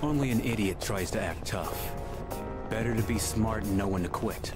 Only an idiot tries to act tough. Better to be smart and know when to quit.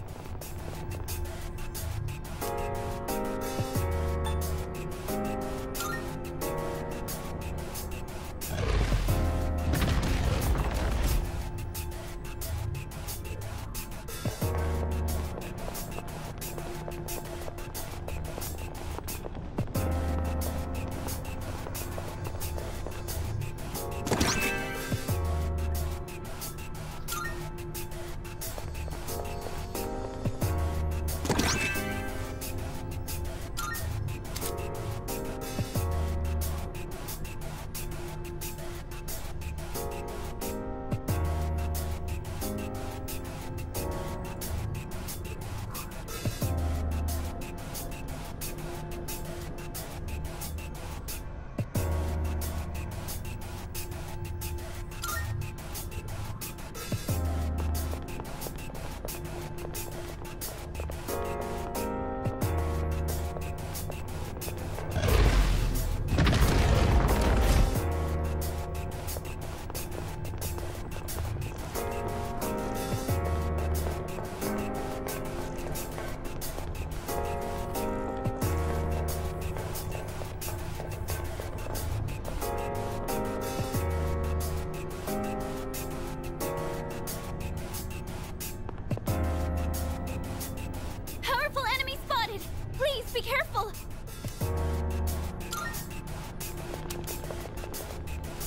Careful!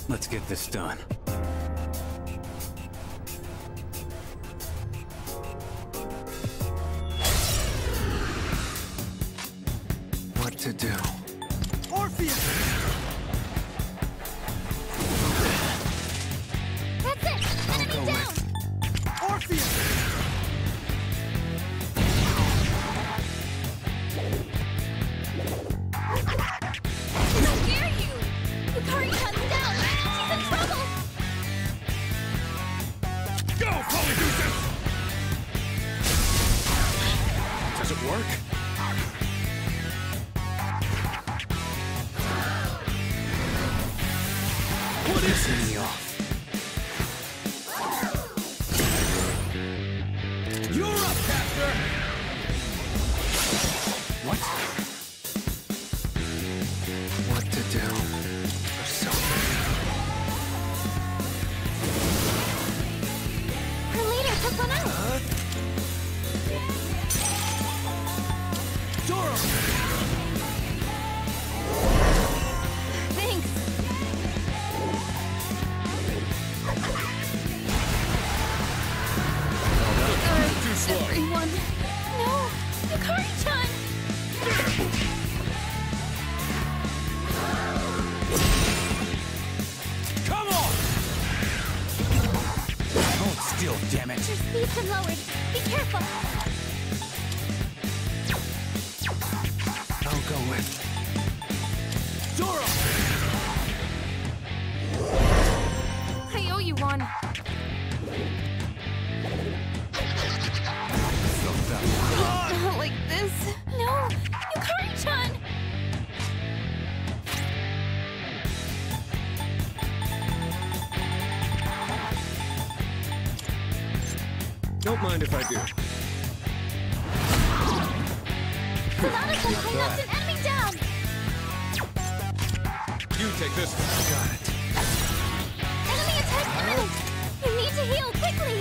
Let's get this done. Still, damn it! Your speed's been lowered. Be careful! I'll go with Dora! Don't mind if I do. Sonata-san cleaned up an enemy down! You take this. Got it. Enemy attack imminent! You need to heal quickly!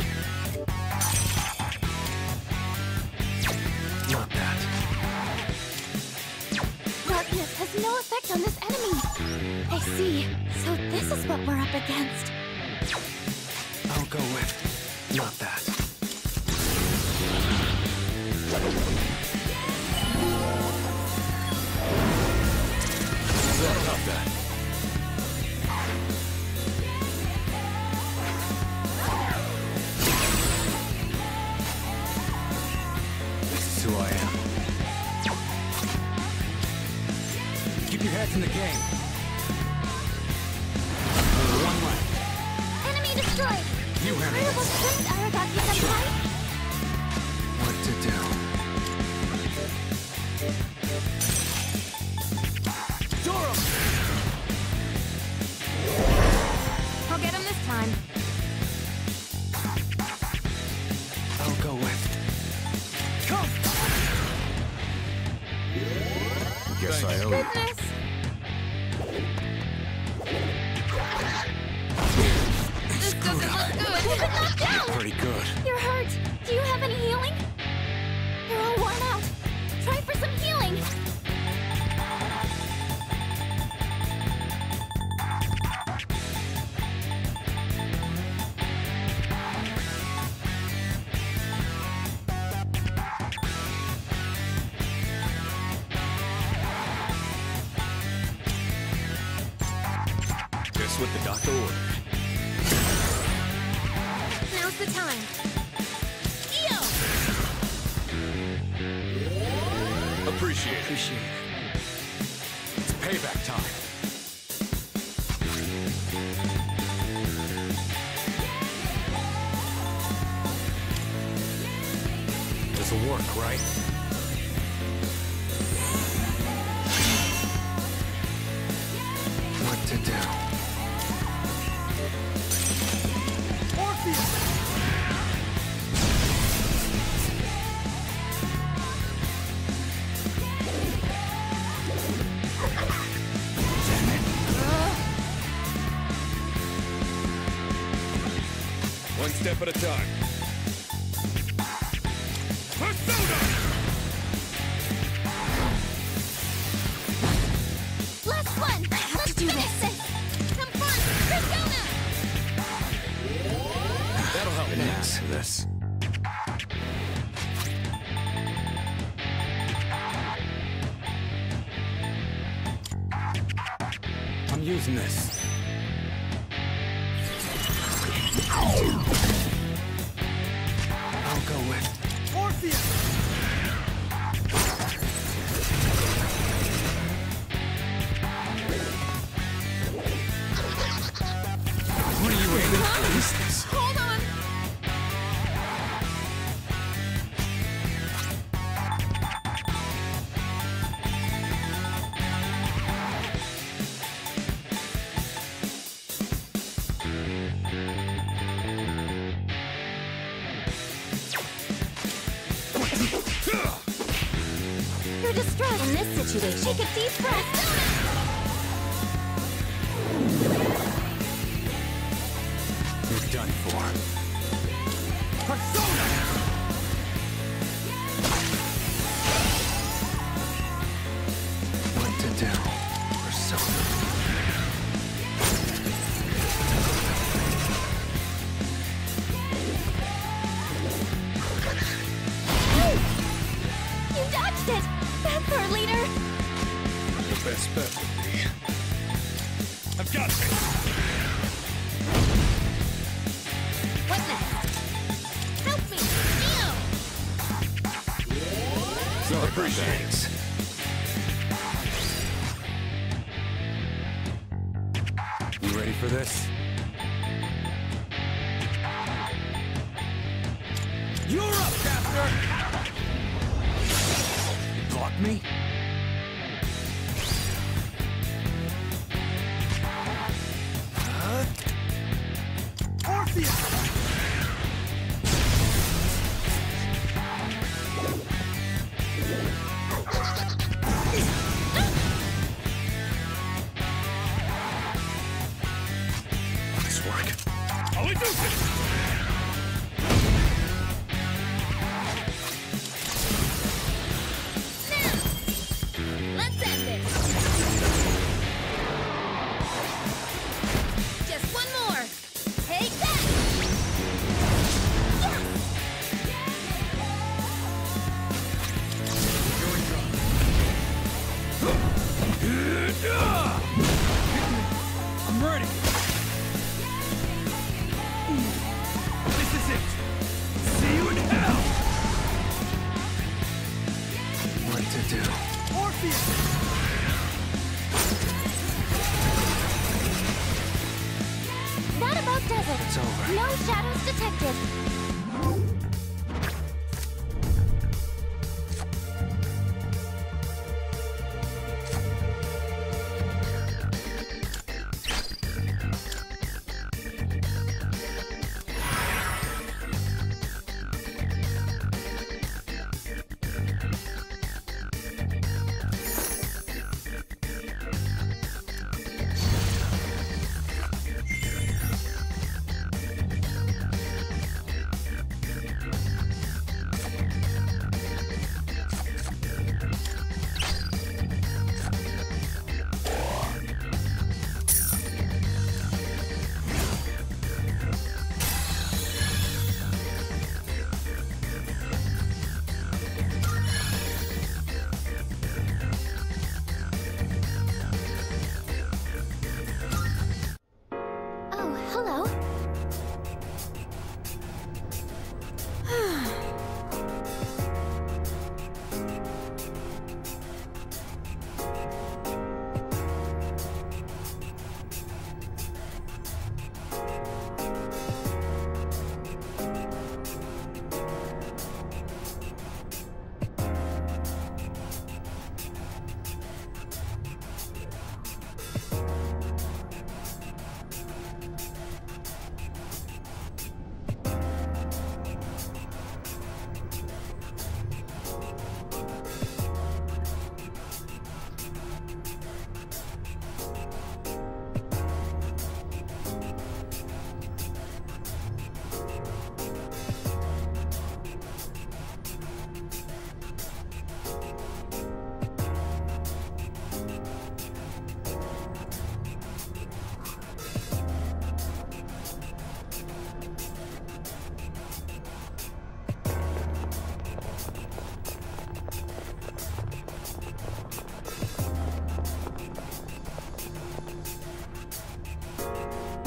Not that. Darkness has no effect on this enemy. I see. So this is what we're up against. I'll go with not that. Who I am. Keep your heads in the game. What the doctor ordered. Now's the time. Eo! Appreciate it. Appreciate it. It's payback time. This'll work, right? What to do? At a time. Persona! Last one! Let's finish this! Come on! Persona! That'll help. Been asked this. I'm using this. You're You ready for this? I'm ready! This is it! See you in hell! What to do? Orpheus. That about does it! It's over. No shadows detected!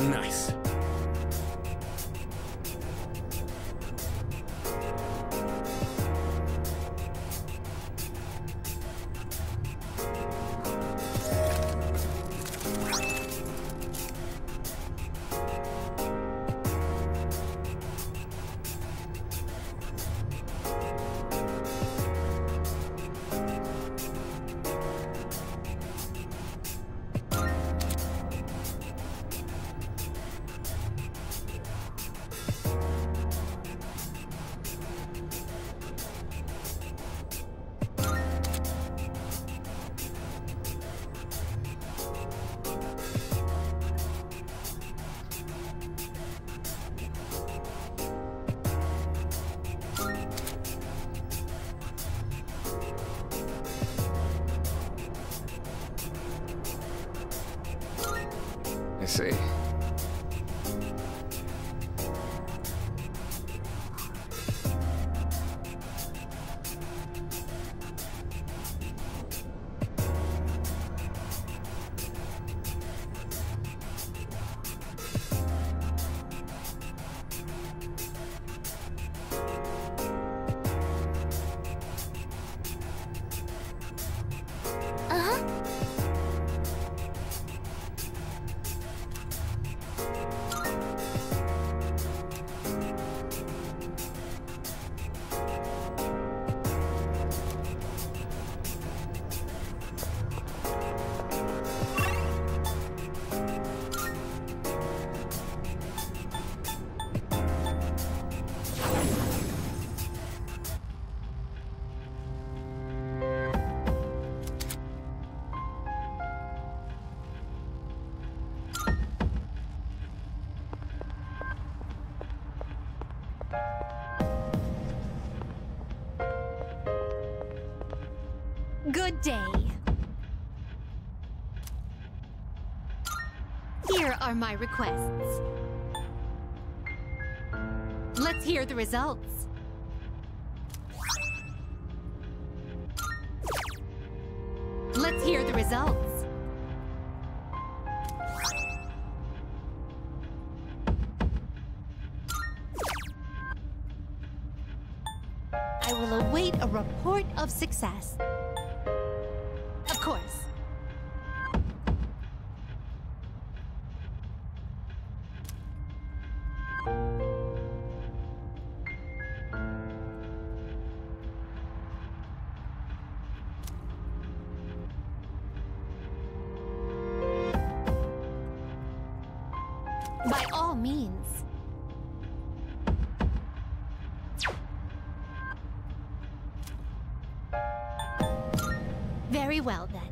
Nice. See. Uh-huh. Day. Here are my requests. Let's hear the results. Let's hear the results. I will await a report of success. Means. Very well then.